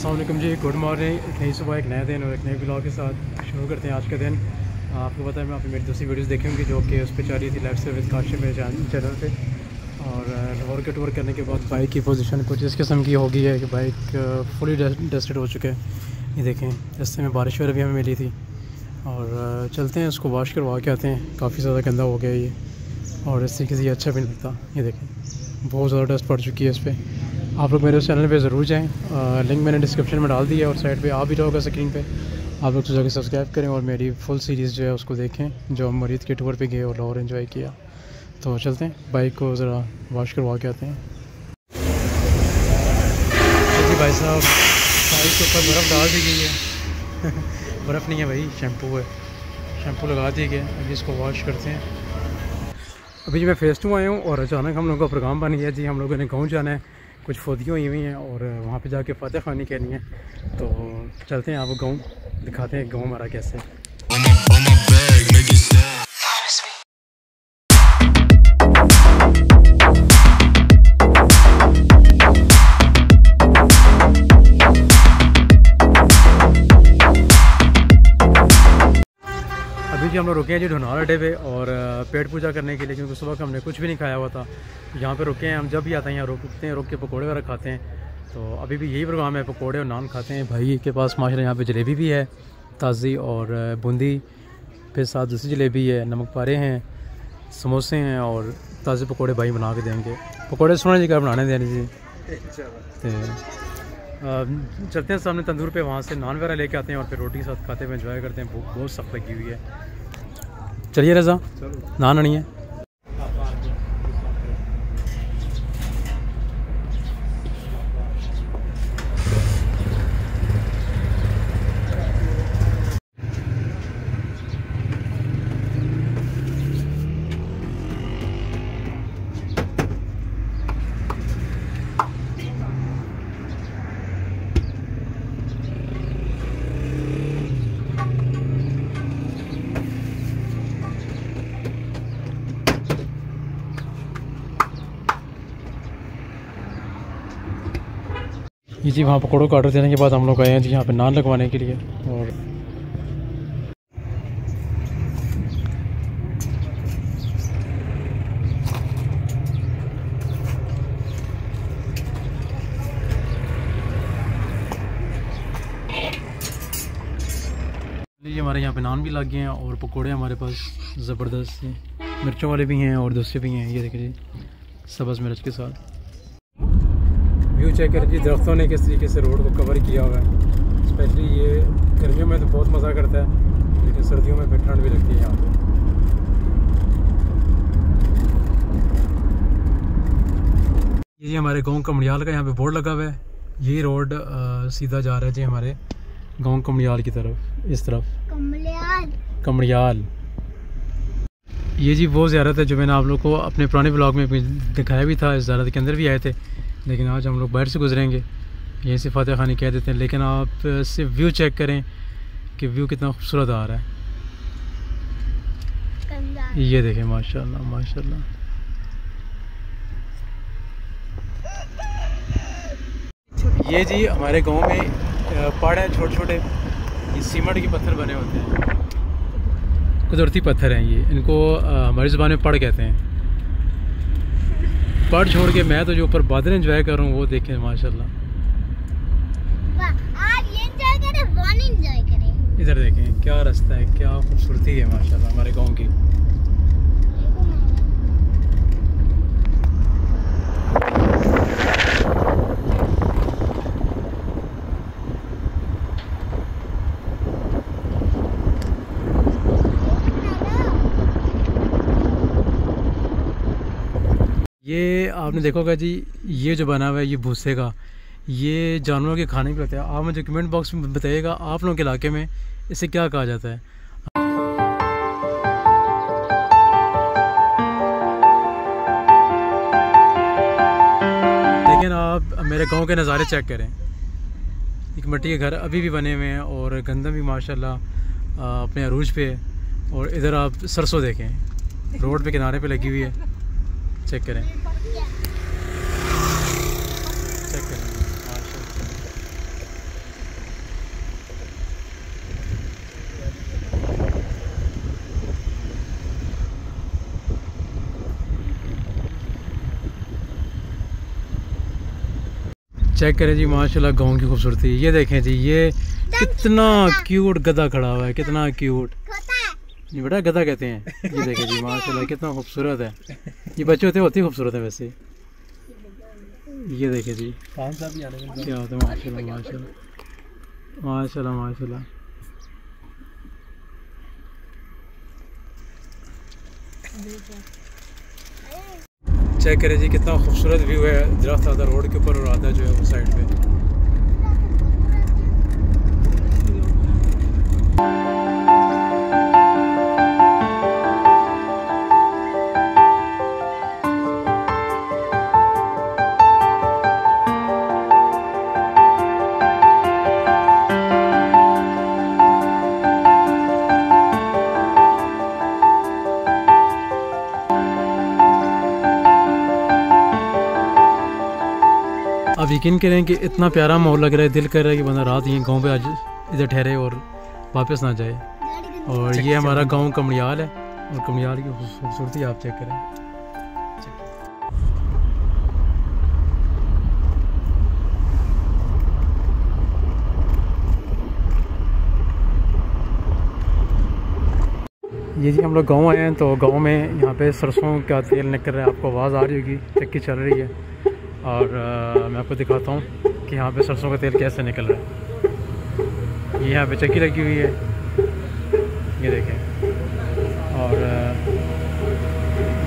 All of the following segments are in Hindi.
असलम जी। गुड मॉर्निंग एक नई सुबह, एक नए दिन और एक नए ब्लॉग के साथ शुरू करते हैं आज का दिन। आपको पता है, मैं अपनी मेरी दूसरी वीडियोस देखी होंगी जो कि उस पर जा रही थी लाइफ सर्विस काशिफ मेरे चैनल पे। और लाहौर के टूर करने के बाद बाइक की पोजीशन कुछ इस किस्म की हो गई है कि बाइक फुली डस्टेड हो चुके हैं। ये देखें, रस्ते में बारिश वगैरह भी हमें मिली थी। और चलते हैं, उसको वॉश करवा के आते हैं। काफ़ी ज़्यादा गंदा हो गया ये। और इससे किसी अच्छा भी नहीं लगता। ये देखें, बहुत ज़्यादा डस्ट पड़ चुकी है इस पर आप लोग मेरे उस चैनल पे ज़रूर जाएँ। लिंक मैंने डिस्क्रिप्शन में डाल दिया है और साइड पे आ भी जाओगा स्क्रीन पे। आप लोग तो जाकर सब्सक्राइब करें और मेरी फुल सीरीज़ जो है उसको देखें, जो हम मरीद के टूर पे गए और लाहौर इन्जॉय किया। तो चलते हैं बाइक को ज़रा वॉश करवा के आते हैं। जी भाई साहब बाइक के ऊपर बर्फ़ डाल दी गई है। बर्फ़ नहीं है भाई शैम्पू है। शैम्पू लगा दिए गए अभी इसको वॉश करते हैं। अभी मैं फेस टू आया हूँ और अचानक हम लोगों का प्रोग्राम बन गया जी, हम लोगों ने गाँव जाना है। कुछ फौदियाँ हुई हुई हैं और वहाँ पे जाके फतेह खानी कहनी है। तो चलते हैं, आप गाँव दिखाते हैं गाँव हमारा कैसे जी हम लोग रुके हैं जी ढोनार अड्डे पे और पेट पूजा करने के लिए क्योंकि सुबह का हमने कुछ भी नहीं खाया हुआ था। यहाँ पे रुके हैं हम जब भी आते हैं यहाँ रुकते हैं रुक के पकौड़े वगैरह खाते हैं। तो अभी भी यही प्रोग्राम है पकौड़े और नान खाते हैं। भाई के पास माशा यहाँ पे जलेबी भी है ताज़ी और बूंदी फिर साथ दूसरी जलेबी है नमक पारे हैं समोसे हैं और ताज़े पकौड़े भाई बना के देंगे। पकौड़े सोना जी का बनाने देने जी। तो चलते हैं सामने तंदूर पे वहाँ से नान वगैरह लेके आते हैं और फिर रोटी के साथ खाते हुए इन्जॉय करते हैं। भूख बहुत सख्त लगी हुई है। चलिए रज़ा ना आनी है। ये जी, वहाँ पकौड़ों का ऑर्डर देने के बाद हम लोग आए हैं जी यहाँ पे नान लगवाने के लिए और लीजिए हमारे यहाँ पे नान भी लग गए हैं और पकोड़े हमारे पास ज़बरदस्त हैं। मिर्चों वाले भी हैं और दूसरे भी हैं, ये देखिए सब्ज़ मिर्च के साथ। व्यू चेक कर जी दरख्तों ने किस तरीके से रोड को कवर किया हुआ है। स्पेशली ये गर्मियों में तो बहुत मज़ा करता है लेकिन सर्दियों में फिर ठंड भी लगती है यहाँ पर ये हमारे गाँव कमड़ियाल का यहाँ पे बोर्ड लगा हुआ है। यही रोड सीधा जा रहा है जी हमारे गाँव कमड़ियाल की तरफ़ इस तरफ़। कमड़ियाल। कमड़ियाल। ये जी वो ज़्यारत है जो मैंने आप लोग को अपने पुराने ब्लॉग में दिखाया भी था इस ज़्यारत के अंदर भी आए थे। लेकिन आज हम लोग बाहर से गुजरेंगे। यहीं से फतेह खानी कह देते हैं लेकिन आप सिर्फ़ व्यू चेक करें कि व्यू कितना खूबसूरत आ रहा है। ये देखें माशाल्लाह माशाल्लाह। ये जी हमारे गाँव में पहाड़ हैं छोटे छोटे ये सीमेंट के पत्थर बने होते हैं। कुदरती पत्थर हैं ये। इनको हमारी ज़बान में पड़ कहते हैं। पहाड़ छोड़ के मैं तो जो ऊपर बादल एंजॉय कर रहा हूँ वो देखें माशाल्लाह। इधर देखें क्या रास्ता है क्या खूबसूरती है माशाल्लाह हमारे गाँव की ये आपने देखा होगा जी, ये जो बना हुआ है, ये भूसे का, ये जानवरों के खाने के लगता है। आप मुझे कमेंट बॉक्स में बताइएगा, आप लोगों के इलाके में इसे क्या कहा जाता है? लेकिन आप मेरे गाँव के नज़ारे चेक करें। एक मिट्टी के घर अभी भी बने हुए हैं और गंदम भी माशाल्लाह अपने अरूज पे और इधर आप सरसों देखें। रोड पे किनारे पे लगी हुई है। चेक करें। चेक करें जी, माशाल्लाह गाँव की खूबसूरती। ये देखें जी, ये कितना क्यूट गधा खड़ा हुआ है, कितना क्यूट ये बेटा गधा कहते हैं। ये देखें जी, माशाल्लाह कितना खूबसूरत है। ये बच्चे होते होती खूबसूरत है वैसे। ये देखें जी। क्या होता है, माशाल्लाह माशाल्लाह। माशाल्लाह माशाल्लाह। चेक करें जी, कितना खूबसूरत व्यू है दरख्त आधा रोड के ऊपर और आधा जो है वो साइड पे। यकीन करें कि इतना प्यारा माहौल लग रहा है, दिल कर रहा है कि बंदा रात यहीं गाँव पे आज इधर ठहरे और वापस ना जाए। और ये हमारा गाँव कमड़ियाल है, और कमड़ियाल की खूबसूरती आप चेक करें। ये जी हम लोग गाँव आए हैं तो गाँव में यहाँ पे सरसों का तेल निकल रहा है, आपको आवाज़ आ रही होगी, चक्की चल रही है। और आ, मैं आपको दिखाता हूँ कि यहाँ पे सरसों का तेल कैसे निकल रहा है। ये यहाँ पे चक्की लगी हुई है। ये देखें। और आ,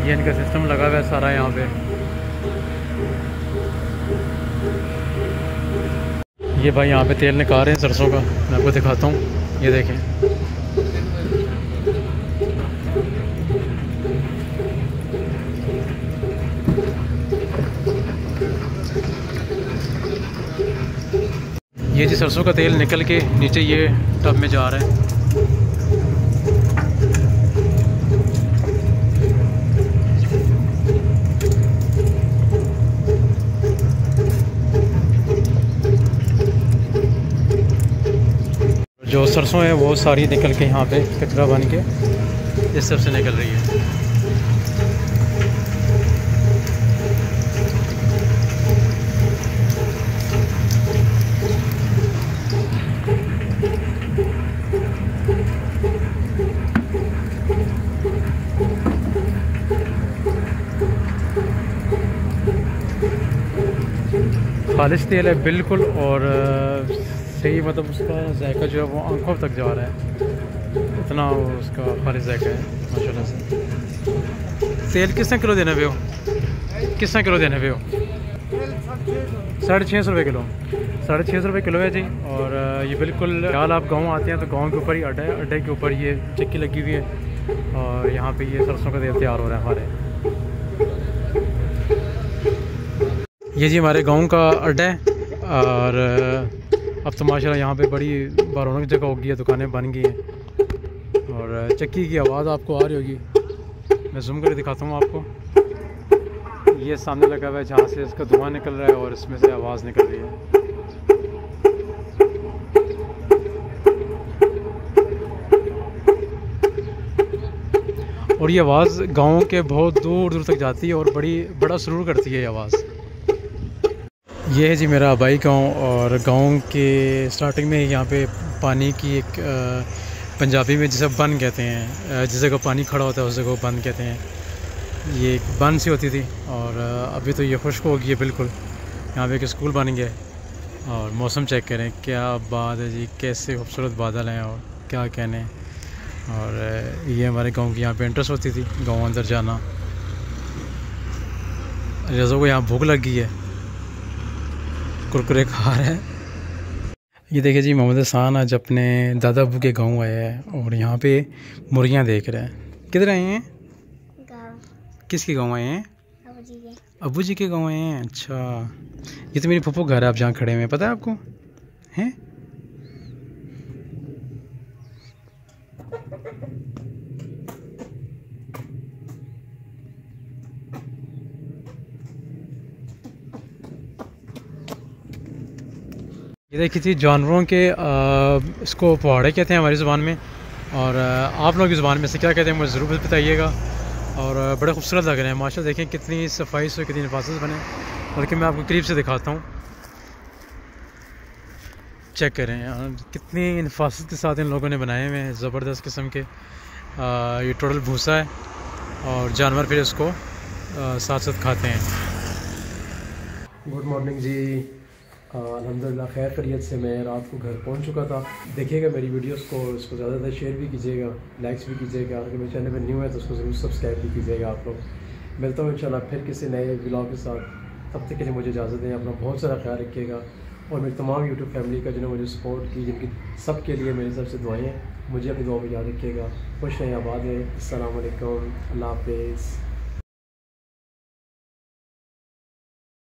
ये इनका सिस्टम लगा हुआ है सारा यहाँ पे। ये भाई यहाँ पे तेल निकाल रहे हैं सरसों का। मैं आपको दिखाता हूँ। ये देखें। ये जी सरसों का तेल निकल के नीचे ये टब में जा रहा है। जो सरसों है वो सारी निकल के यहाँ पे कचरा बन के इस तरफ़ से निकल रही है। खालिश तेल है बिल्कुल और सही मतलब उसका जायका जो है वो आँखों तक जा रहा है। इतना उसका खालिश जायका है, माशाल्लाह से। तेल किस किलो देना पे हो? किस किलो देना पे हो? साढ़े छः सौ रुपये किलो। साढ़े छः सौ रुपये किलो है जी, और ये बिल्कुल फ़िलहाल आप गाँव आते हैं तो गाँव के ऊपर ही अड्डा है, अड्डे के ऊपर ये चक्की लगी हुई है, और यहाँ पे ये सरसों का तेल तैयार हो रहा है हमारे। ये जी हमारे गाँव का अड्डा है, और अब तो माशाल्लाह यहाँ पे बड़ी बारौनक जगह हो गई है दुकानें बन गई हैं। और चक्की की आवाज़ आपको आ रही होगी। मैं जूम कर दिखाता हूँ आपको। ये सामने लगा हुआ है जहाँ से इसका धुआँ निकल रहा है, और इसमें से आवाज़ निकल रही है। और ये आवाज़ गाँव के बहुत दूर दूर तक जाती है, और बड़ी, बड़ा सुरूर करती है ये आवाज़। ये है जी मेरा आबाई गाँव और गाँव के स्टार्टिंग में यहाँ पे पानी की एक पंजाबी में जिसे बन कहते हैं जिस जगह पानी खड़ा होता है उस जगह बंद कहते हैं। ये एक बन सी होती थी और अभी तो ये खुश्क हो गई है बिल्कुल। यहाँ पे एक स्कूल बन गया है और मौसम चेक करें, क्या बात है जी, कैसे खूबसूरत बादल हैं और क्या कहने और ये हमारे गाँव की यहाँ पर इंटरेस्ट होती थी, गाँव अंदर जाना। रज़ों को यहाँ भूख लग गई है। कुरकुरे खा रहे हैं। ये देखिए जी मोहम्मद हसान आज अपने दादा अबू के गाँव आया है और यहाँ पे मुर्गियाँ देख रहे हैं। किधर आए हैं? किसके गाँव आए हैं? अबू जी के। गाँव आए हैं अच्छा। ये तो मेरी पप्पू घर है आप जहाँ खड़े हुए हैं पता है आपको? हैं? ये देखिए थी जानवरों के आ, इसको पहाड़े कहते हैं हमारी ज़ुबान में। और आप लोग की ज़ुबान में से क्या कहते हैं मुझे ज़रूर बताइएगा। और बड़े खूबसूरत लग रहे हैं माशा देखें कितनी सफ़ाई से कितनी हिफाजत बने। बल्कि मैं आपको करीब से दिखाता हूँ। चेक करें कितनी नफासत के साथ इन लोगों ने बनाए हुए हैं ज़बरदस्त किस्म के। आ, ये टोटल भूसा है और जानवर फिर इसको आ, साथ साथ खाते हैं। गुड मॉर्निंग जी। अलहमदिल्ला खैर खरीत से मैं रात को घर पहुँच चुका था। देखिएगा मेरी वीडियोस को, इसको ज़्यादा ज़्यादा शेयर भी कीजिएगा लाइक्स भी कीजिएगा। अगर मेरे चैनल पर न्यू है तो उसको ज़रूर सब्सक्राइब भी कीजिएगा आप लोग। मिलता हूँ इन फिर किसी नए ब्लॉग के साथ। तब तक के लिए मुझे इजाज़त दें, अपना बहुत सारा ख्याल रखिएगा। और मेरी तमाम यूट्यूब फैमिली का जिन्होंने मुझे सपोर्ट की, जिनकी सब के लिए मेरी तरफ़ से दुआएँ मुझे अपनी दुआ में याद रखिएगा। खुश रहें, आबाद रहें। अल्लाम अल्लाह हाफिज़।